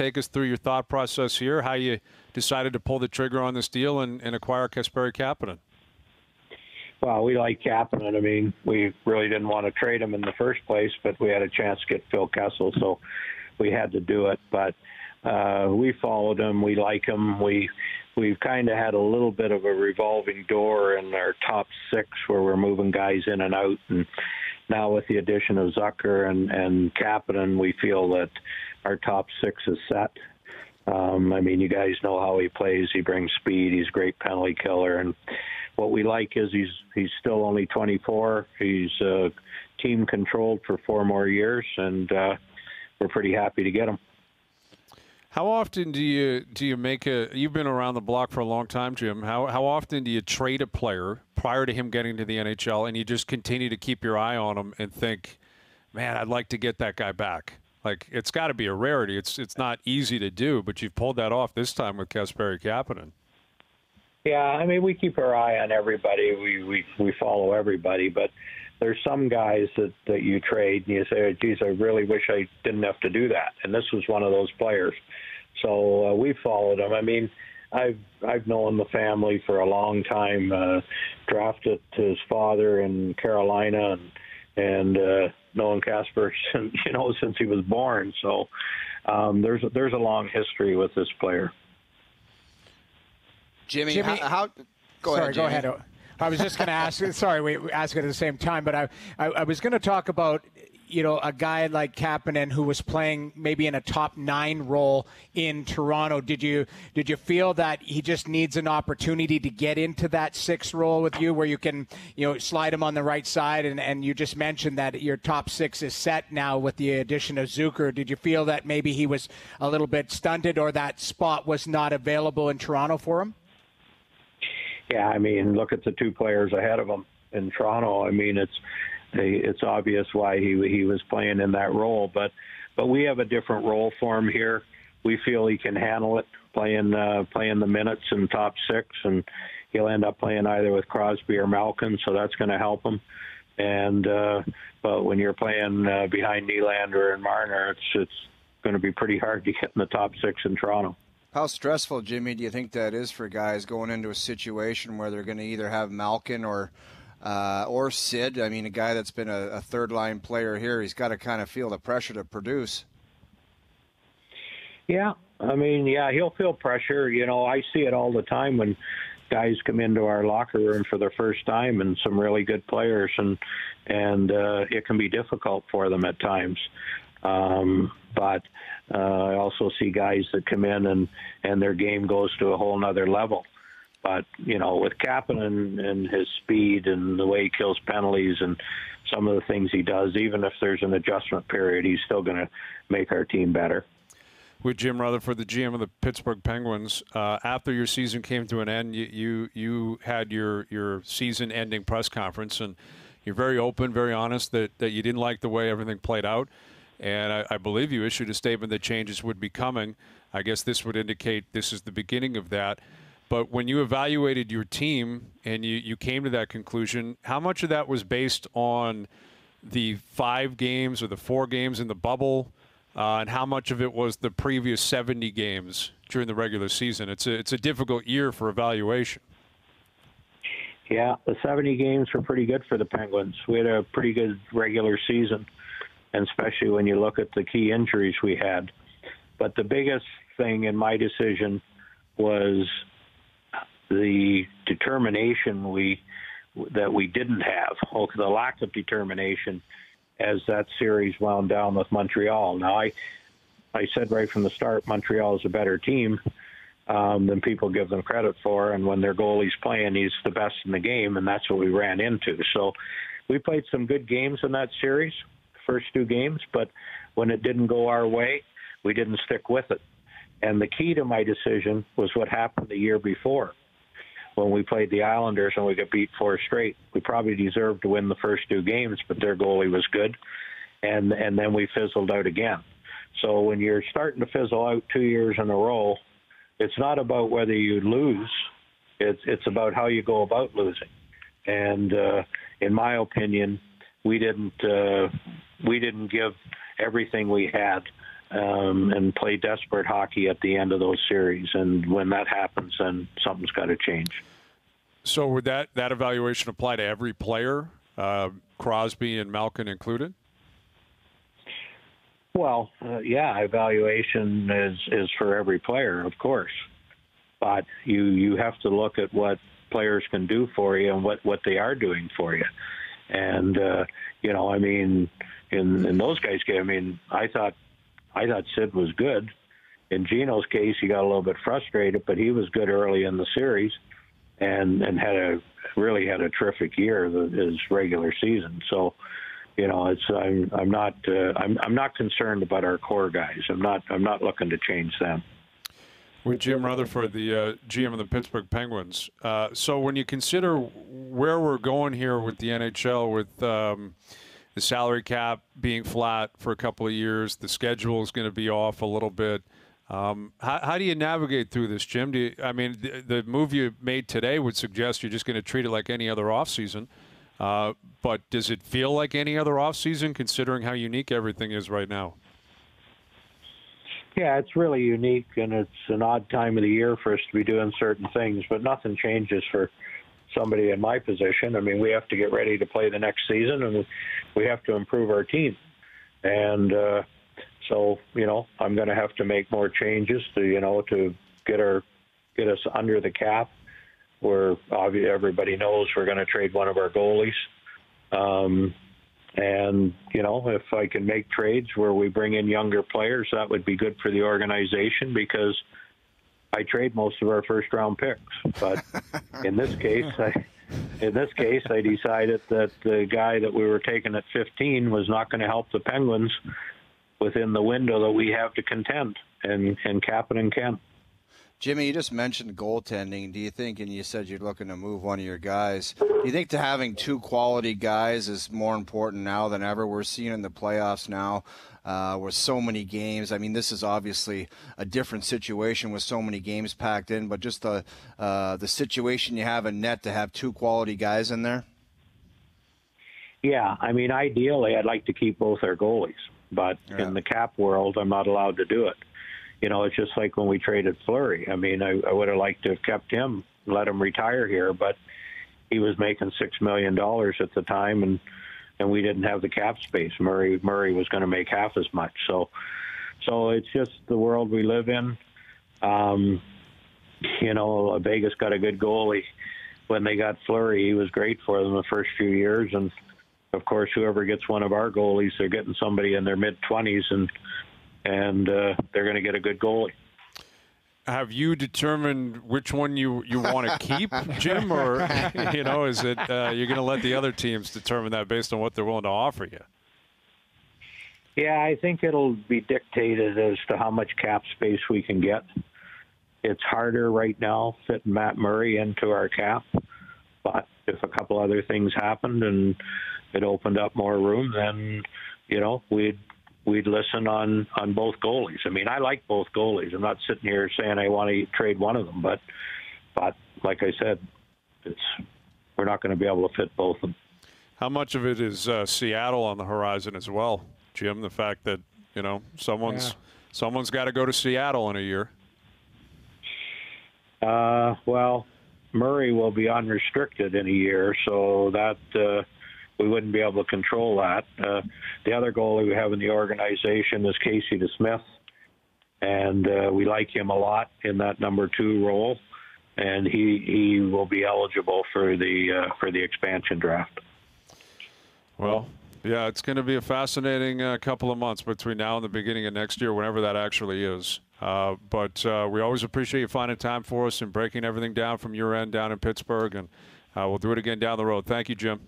take us through your thought process here, how you decided to pull the trigger on this deal and, and acquire Kasperi Kapanen. Well, we like Kapanen. I mean, we really didn't want to trade him in the first place, but we had a chance to get Phil Kessel, so we had to do it. But uh, we followed him. We like him. We we've kind of had a little bit of a revolving door in our top six where we're moving guys in and out. And now with the addition of Zucker and and Kapanen, we feel that our top six is set. Um, I mean, you guys know how he plays. He brings speed. He's a great penalty killer, and what we like is he's he's still only 24. He's uh, team controlled for four more years, and uh, we're pretty happy to get him. How often do you do you make a? You've been around the block for a long time, Jim. How how often do you trade a player prior to him getting to the NHL, and you just continue to keep your eye on him and think, man, I'd like to get that guy back. Like it's got to be a rarity. It's it's not easy to do, but you've pulled that off this time with Kasperi Kapanen. Yeah, I mean we keep our eye on everybody. We we we follow everybody, but there's some guys that that you trade and you say, "Geez, I really wish I didn't have to do that." And this was one of those players. So uh, we followed him. I mean, I've I've known the family for a long time. Uh, drafted his father in Carolina and and uh, known Casper, you know, since he was born. So um, there's a, there's a long history with this player. Jimmy, Jimmy how, how go sorry, ahead. Jimmy. Go ahead. I was just going to ask. sorry, we asked it at the same time, but I, I, I was going to talk about you know a guy like Kapanen who was playing maybe in a top nine role in Toronto. Did you did you feel that he just needs an opportunity to get into that six role with you, where you can you know slide him on the right side? And and you just mentioned that your top six is set now with the addition of Zucker. Did you feel that maybe he was a little bit stunted, or that spot was not available in Toronto for him? Yeah, I mean, look at the two players ahead of him in Toronto. I mean, it's it's obvious why he he was playing in that role, but but we have a different role for him here. We feel he can handle it, playing uh, playing the minutes in top six, and he'll end up playing either with Crosby or Malkin, so that's going to help him. And uh, but when you're playing uh, behind Nylander and Marner, it's it's going to be pretty hard to get in the top six in Toronto. How stressful, Jimmy, do you think that is for guys going into a situation where they're going to either have Malkin or uh, or Sid? I mean, a guy that's been a, a third line player here, he's got to kind of feel the pressure to produce. Yeah, I mean, yeah, he'll feel pressure. You know, I see it all the time when guys come into our locker room for the first time and some really good players and and uh, it can be difficult for them at times um, but uh, I also see guys that come in and and their game goes to a whole nother level. But you know, with Kapanen and his speed and the way he kills penalties and some of the things he does, even if there's an adjustment period, he's still going to make our team better. With Jim Rutherford, the GM of the Pittsburgh Penguins, uh, after your season came to an end, you, you you had your your season-ending press conference, and you're very open, very honest that that you didn't like the way everything played out. And I, I, believe you issued a statement that changes would be coming. I guess this would indicate this is the beginning of that. But when you evaluated your team and you, you came to that conclusion, how much of that was based on the five games or the four games in the bubble? Uh, and how much of it was the previous 70 games during the regular season? It's a, it's a difficult year for evaluation. Yeah, the 70 games were pretty good for the Penguins. We had a pretty good regular season and especially when you look at the key injuries we had. But the biggest thing in my decision was the determination we that we didn't have, the lack of determination as that series wound down with Montreal. Now, I I said right from the start, Montreal is a better team um, than people give them credit for, and when their goalie's playing, he's the best in the game, and that's what we ran into. So, we played some good games in that series first two games, but when it didn't go our way, we didn't stick with it. And the key to my decision was what happened the year before when we played the Islanders and we got beat four straight. We probably deserved to win the first two games, but their goalie was good, and and then we fizzled out again. So when you're starting to fizzle out two years in a row, it's not about whether you lose; it's it's about how you go about losing. And uh, in my opinion, we didn't uh, we didn't give everything we had um, and play desperate hockey at the end of those series. And when that happens, then something's got to change. So would that that evaluation apply to every player, uh, Crosby and Malkin included? Well, uh, yeah, evaluation is is for every player, of course, but you you have to look at what players can do for you and what what they are doing for you, and uh, you know, I mean, in in those guys' I mean, I thought I thought Sid was good. In Gino's case, he got a little bit frustrated, but he was good early in the series, and and had a really had a terrific year his regular season. So you know, it's I'm I'm not uh, I'm I'm not concerned about our core guys. I'm not I'm not looking to change them. With Jim Rutherford, the uh, GM of the Pittsburgh Penguins. Uh, so when you consider where we're going here with the NHL, with um, the salary cap being flat for a couple of years, the schedule is going to be off a little bit. Um, how, how, do you navigate through this, Jim? Do you, I mean, the, the, move you made today would suggest you're just going to treat it like any other offseason. Uh, but does it feel like any other offseason considering how unique everything is right now? Yeah, it's really unique, and it's an odd time of the year for us to be doing certain things, but nothing changes for somebody in my position. I mean, we have to get ready to play the next season, and we have to improve our team. And uh, so, you know, I'm going to have to make more changes to, you know, to get our get us under the cap where obviously everybody knows we're going to trade one of our goalies. Um, and, you know, if I can make trades where we bring in younger players, that would be good for the organization because I trade most of our first round picks. But in this case, I, in this case, I decided that the guy that we were taking at 15 was not going to help the Penguins within the window that we have to contend, and and Kapanen can. Jimmy, you just mentioned goaltending. Do you think, and you said you're looking to move one of your guys, do you think to having two quality guys is more important now than ever? We're seeing in the playoffs now uh, with so many games. I mean, this is obviously a different situation with so many games packed in, but just the, uh, the situation you have in net to have two quality guys in there? Yeah, I mean, ideally, I'd like to keep both our goalies, but yeah. in the cap world, I'm not allowed to do it you know, it's just like when we traded Fleury. I mean, I, I would have liked to have kept him, let him retire here, but he was making six million dollars at the time, and and we didn't have the cap space. Murray Murray was going to make half as much. So, so it's just the world we live in. Um, you know, Vegas got a good goalie when they got Fleury. He was great for them the first few years, and of course, whoever gets one of our goalies, they're getting somebody in their mid twenties, and and uh, they're going to get a good goalie. Have you determined which one you, you want to keep, Jim, or you know, is it uh, you're going to let the other teams determine that based on what they're willing to offer you? Yeah, I think it'll be dictated as to how much cap space we can get. It's harder right now fitting Matt Murray into our cap, but if a couple other things happened and it opened up more room, then you know we'd we'd listen on on both goalies. I mean, I like both goalies. I'm not sitting here saying I want to trade one of them, but but like I said, it's we're not going to be able to fit both of them. How much of it is uh, Seattle on the horizon as well, Jim? The fact that you know someone's yeah. someone's got to go to Seattle in a year. Uh, well, Murray will be unrestricted in a year, so that. Uh, we wouldn't be able to control that. Uh, the other goalie we have in the organization is Casey DeSmith, and uh, we like him a lot in that number two role, and he he will be eligible for the uh, for the expansion draft. Well, yeah, it's going to be a fascinating uh, couple of months between now and the beginning of next year, whenever that actually is. Uh, but uh, we always appreciate you finding time for us and breaking everything down from your end down in Pittsburgh, and uh, we'll do it again down the road. Thank you, Jim.